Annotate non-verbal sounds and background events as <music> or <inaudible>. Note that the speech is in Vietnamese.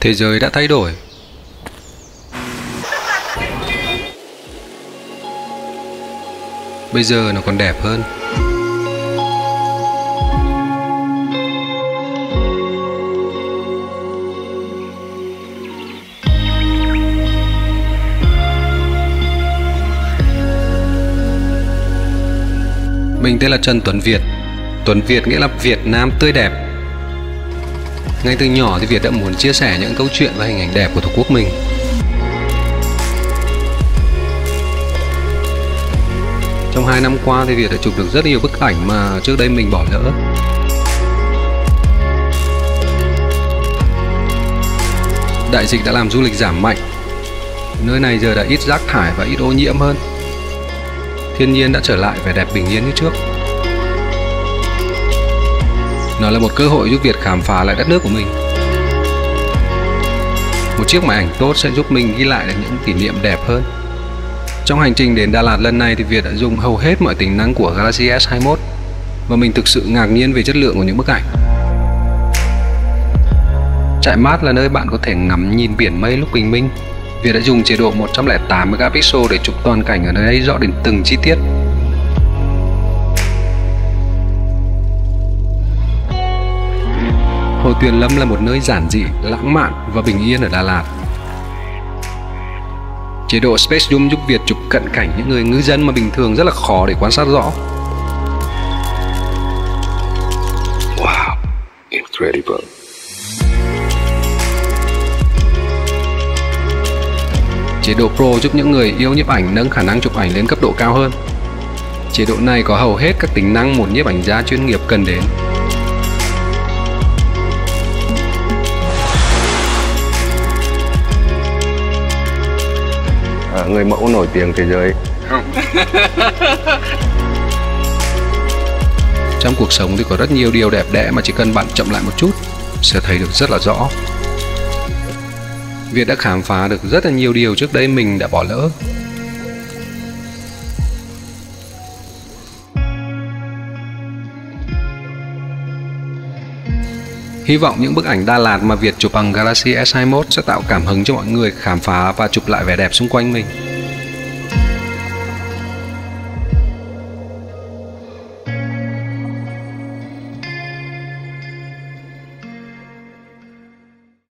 Thế giới đã thay đổi. Bây giờ nó còn đẹp hơn. Mình tên là Trần Tuấn Việt. Tuấn Việt nghĩa là Việt Nam tươi đẹp. Ngay từ nhỏ thì Việt đã muốn chia sẻ những câu chuyện và hình ảnh đẹp của Tổ quốc mình. Trong hai năm qua thì Việt đã chụp được rất nhiều bức ảnh mà trước đây mình bỏ lỡ. Đại dịch đã làm du lịch giảm mạnh. Nơi này giờ đã ít rác thải và ít ô nhiễm hơn thiên nhiên đã trở lại vẻ đẹp bình yên như trước. Nó là một cơ hội giúp Việt khám phá lại đất nước của mình. Một chiếc máy ảnh tốt sẽ giúp mình ghi lại được những kỷ niệm đẹp hơn. Trong hành trình đến Đà Lạt lần này thì Việt đã dùng hầu hết mọi tính năng của Galaxy S21 và mình thực sự ngạc nhiên về chất lượng của những bức ảnh. Trại mát là nơi bạn có thể ngắm nhìn biển mây lúc bình minh Việt đã dùng chế độ 108 megapixel để chụp toàn cảnh ở nơi đây rõ đến từng chi tiết. Hồ Tuyền Lâm là một nơi giản dị, lãng mạn và bình yên ở Đà Lạt. Chế độ Space Zoom giúp Việt chụp cận cảnh những người ngư dân mà bình thường rất là khó để quan sát rõ. Wow, incredible. Chế độ Pro giúp những người yêu nhiếp ảnh nâng khả năng chụp ảnh lên cấp độ cao hơn. Chế độ này có hầu hết các tính năng một nhiếp ảnh gia chuyên nghiệp cần đến. Người mẫu nổi tiếng thế giới. <laughs> Trong cuộc sống thì có rất nhiều điều đẹp đẽ mà chỉ cần bạn chậm lại một chút sẽ thấy được rất là rõ. Việt đã khám phá được rất là nhiều điều trước đây mình đã bỏ lỡ. Hy vọng những bức ảnh Đà Lạt mà Việt chụp bằng Galaxy S21 sẽ tạo cảm hứng cho mọi người khám phá và chụp lại vẻ đẹp xung quanh mình.